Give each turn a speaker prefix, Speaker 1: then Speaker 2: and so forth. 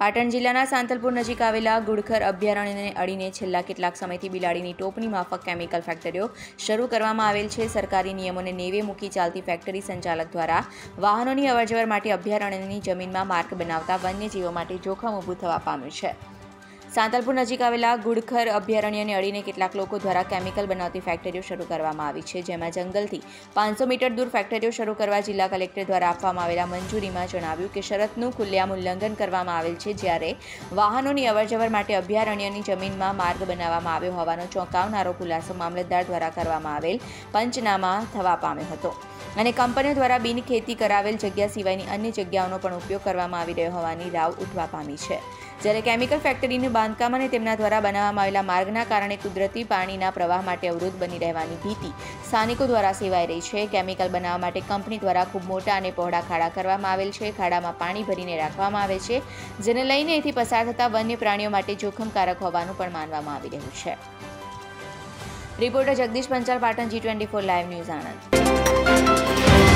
Speaker 1: પાટણ જિલ્લાના સાંતલપુર નજીક આવેલા ગુડખર અભયારણ્યને અડીને છેલ્લા કેટલાક સમયથી બિલાડીની ટોપની માફક કેમિકલ ફેક્ટરીઓ શરૂ કરવામાં આવેલ છે. સરકારી નિયમોને નેવે મૂકી ચાલતી ફેક્ટરી સંચાલક દ્વારા વાહનોની અવરજવર માટે અભયારણ્યની જમીનમાં માર્ગ બનાવતા વન્યજીવો માટે જોખમ ઊભું થવા પામ્યું છે. સાંતલપુર નજીક આવેલા ગુડખર અભયારણ્યને અડીને કેટલાક લોકો દ્વારા કેમિકલ બનાવતી ફેક્ટરીઓ શરૂ કરવામાં આવી છે, જેમાં જંગલથી પાંચસો મીટર દૂર ફેક્ટરીઓ શરૂ કરવા જિલ્લા કલેક્ટર દ્વારા આપવામાં આવેલા મંજૂરીમાં જણાવ્યું કે શરતનું ખુલ્લેઆમ ઉલ્લંઘન કરવામાં આવેલ છે, જ્યારે વાહનોની અવરજવર માટે અભયારણ્યની જમીનમાં માર્ગ બનાવવામાં આવ્યો હોવાનો ચોંકાવનારો ખુલાસો મામલતદાર દ્વારા કરવામાં આવેલ પંચનામા થવા પામ્યો હતો. અને કંપનીઓ દ્વારા બિન ખેતી કરાવેલ જગ્યા સિવાયની અન્ય જગ્યાઓનો પણ ઉપયોગ કરવામાં આવી રહ્યો હોવાની રાવ ઉઠવા પામી છે. જ્યારે કેમિકલ ફેક્ટરીનું બાંધકામ અને તેમના દ્વારા બનાવવામાં આવેલા માર્ગના કારણે કુદરતી પાણીના પ્રવાહ માટે અવરોધ બની રહેવાની ભીતિ. સ્થાનિકો દ્વારા સેવાઈ રહી છે. કેમિકલ બનાવવા માટે કંપની દ્વારા ખૂબ મોટા અને પહોળા ખાડા કરવામાં આવેલ છે. ખાડામાં પાણી ભરીને રાખવામાં આવે છે, જેને લઈને અહીંથી પસાર થતા વન્ય પ્રાણીઓ માટે જોખમકારક હોવાનું પણ માનવામાં આવી રહ્યું છે. Reporter Jagdish Panchal, Patan G twenty four live news Anand.